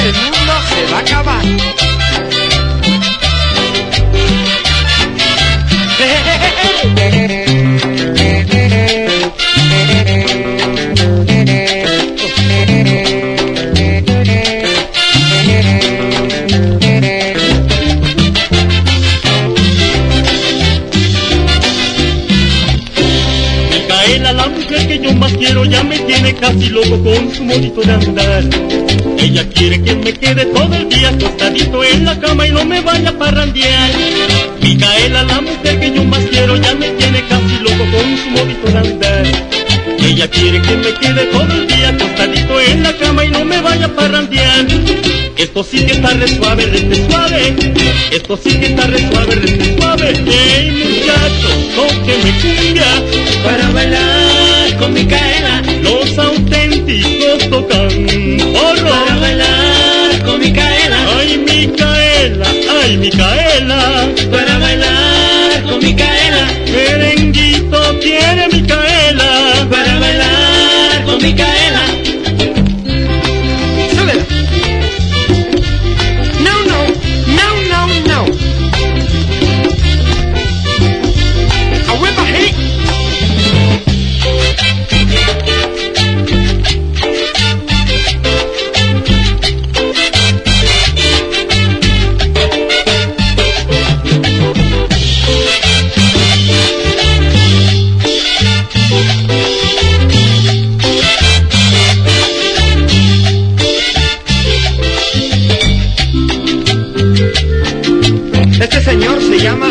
el mundo se va a acabar. Micaela, la mujer que yo más quiero, ya me tiene casi loco con su modito de andar. Ella quiere que me quede todo el día acostadito en la cama y no me vaya a parrandear. Micaela, la mujer que yo más quiero, ya me tiene casi loco con su modito de andar. Ella quiere que me quede todo el día acostadito en la cama y no me vaya a parrandear. Esto sí que está re suave, re suave. Esto sí que está re suave, suave. Hey muchachos, tóquenme cumbia para bailar con Micaela, los auténticos tocan Micaela, para bailar con Micaela, Este señor se llama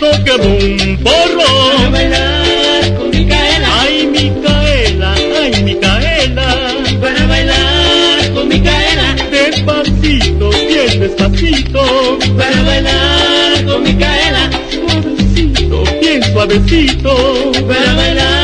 muchachos, toquemos un porro. Para bailar con Micaela, Ay Micaela, ay Micaela, para bailar con Micaela, despacito, bien despacito, para bailar con Micaela, suavecito, bien suavecito. para bailar